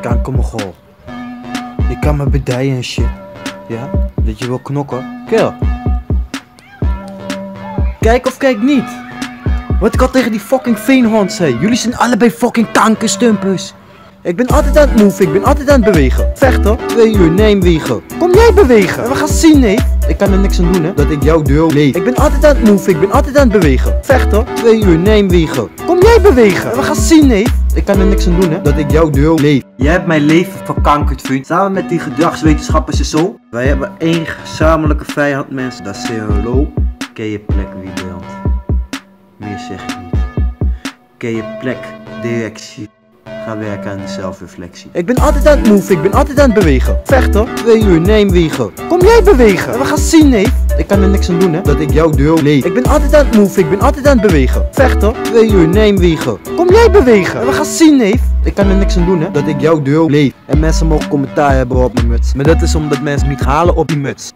Kanker me goal. Je kan me bedijen en shit. Ja? Dat je wil knokken? Kill. Kijk of kijk niet. Wat ik al tegen die fucking veenhond zei. Jullie zijn allebei fucking kankerstumpers. Ik ben altijd aan het move, ik ben altijd aan het bewegen. Vechten, twee uur, neem wiegen. Kom jij bewegen? We gaan zien, nee. Ik kan er niks aan doen, hè, dat ik jouw deur leef. Ik ben altijd aan het move, ik ben altijd aan het bewegen. Vechten, twee uur, neem wiegen. Kom jij bewegen? We gaan zien, nee. Ik kan er niks aan doen, hè, dat ik jouw deur leef. Jij hebt mijn leven verkankerd, vriend. Samen met die gedragswetenschappers en zo. Wij hebben één gezamenlijke vijand, mensen. Dat is CRLO. Ken je plek, wie brandt. Meer zeg ik niet. Ken je plek, directie. Ga werken aan de zelfreflectie. Ik ben altijd aan het move, ik ben altijd aan het bewegen. Vechten, twee uur, neem wiegen. Kom jij bewegen? We gaan zien, neef. Ik kan er niks aan doen, hè, dat ik jouw deur leef. Ik ben altijd aan het move, ik ben altijd aan het bewegen. Vechten, twee uur, neem wiegen. Kom jij bewegen? We gaan zien, neef. Ik kan er niks aan doen, hè, dat ik jouw deur leef. En mensen mogen commentaar hebben op mijn muts. Maar dat is omdat mensen niet halen op die muts.